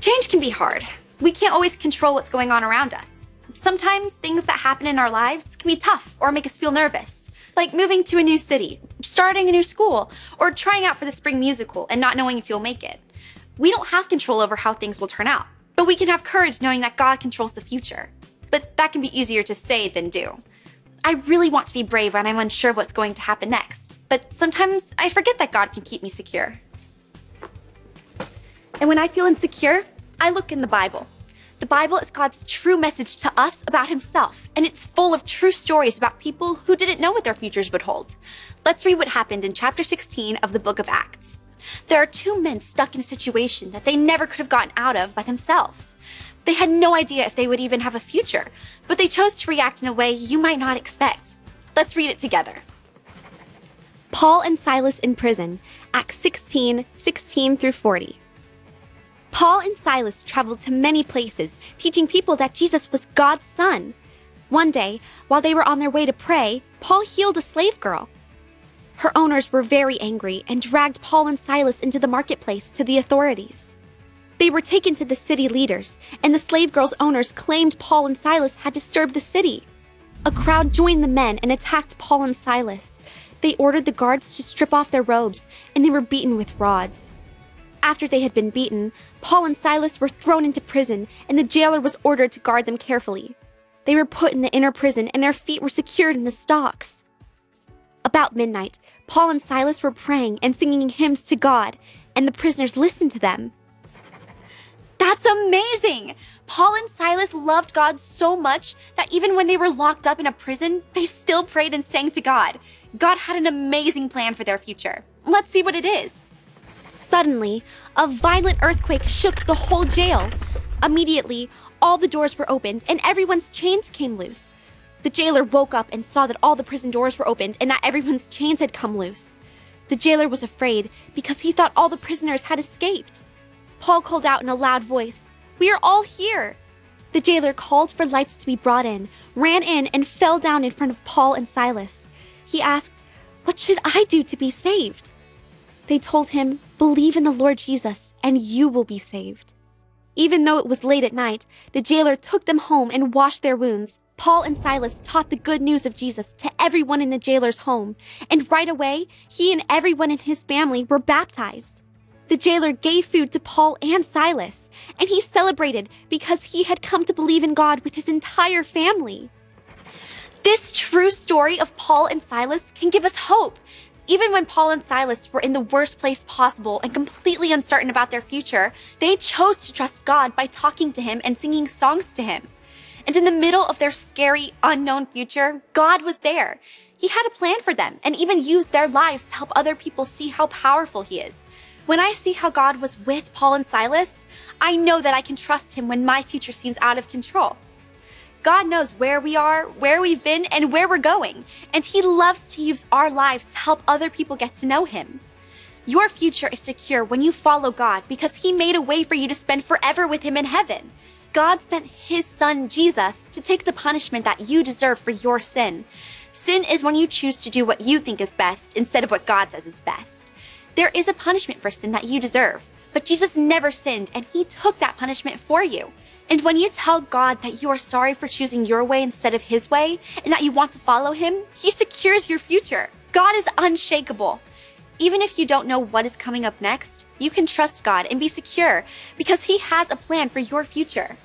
Change can be hard. We can't always control what's going on around us. Sometimes things that happen in our lives can be tough or make us feel nervous, like moving to a new city, starting a new school, or trying out for the spring musical and not knowing if you'll make it. We don't have control over how things will turn out, but we can have courage knowing that God controls the future. But that can be easier to say than do. I really want to be brave when I'm unsure what's going to happen next, but sometimes I forget that God can keep me secure. And when I feel insecure, I look in the Bible. The Bible is God's true message to us about Himself, and it's full of true stories about people who didn't know what their futures would hold. Let's read what happened in chapter 16 of the book of Acts. There are two men stuck in a situation that they never could have gotten out of by themselves. They had no idea if they would even have a future, but they chose to react in a way you might not expect. Let's read it together. Paul and Silas in prison, Acts 16 16 through 40. Paul and Silas traveled to many places, teaching people that Jesus was God's son. One day, while they were on their way to pray, Paul healed a slave girl. Her owners were very angry and dragged Paul and Silas into the marketplace to the authorities. They were taken to the city leaders, and the slave girl's owners claimed Paul and Silas had disturbed the city. A crowd joined the men and attacked Paul and Silas. They ordered the guards to strip off their robes, and they were beaten with rods. After they had been beaten, Paul and Silas were thrown into prison, and the jailer was ordered to guard them carefully. They were put in the inner prison, and their feet were secured in the stocks. About midnight, Paul and Silas were praying and singing hymns to God, and the prisoners listened to them. That's amazing! Paul and Silas loved God so much that even when they were locked up in a prison, they still prayed and sang to God. God had an amazing plan for their future. Let's see what it is. Suddenly, a violent earthquake shook the whole jail. Immediately, all the doors were opened and everyone's chains came loose. The jailer woke up and saw that all the prison doors were opened and that everyone's chains had come loose. The jailer was afraid because he thought all the prisoners had escaped. Paul called out in a loud voice, We are all here! The jailer called for lights to be brought in, ran in, and fell down in front of Paul and Silas. He asked, What should I do to be saved? They told him, Believe in the Lord Jesus, and you will be saved. Even though it was late at night, the jailer took them home and washed their wounds. Paul and Silas taught the good news of Jesus to everyone in the jailer's home, and right away, he and everyone in his family were baptized. The jailer gave food to Paul and Silas, and he celebrated because he had come to believe in God with his entire family. This true story of Paul and Silas can give us hope even when Paul and Silas were in the worst place possible and completely uncertain about their future, they chose to trust God by talking to Him and singing songs to Him. And in the middle of their scary, unknown future, God was there. He had a plan for them and even used their lives to help other people see how powerful He is. When I see how God was with Paul and Silas, I know that I can trust Him when my future seems out of control. God knows where we are, where we've been, and where we're going, and He loves to use our lives to help other people get to know Him. Your future is secure when you follow God because He made a way for you to spend forever with Him in heaven. God sent His Son, Jesus, to take the punishment that you deserve for your sin. Sin is when you choose to do what you think is best instead of what God says is best. There is a punishment for sin that you deserve, but Jesus never sinned, and He took that punishment for you. And when you tell God that you are sorry for choosing your way instead of His way and that you want to follow Him, He secures your future. God is unshakable. Even if you don't know what is coming up next, you can trust God and be secure because He has a plan for your future.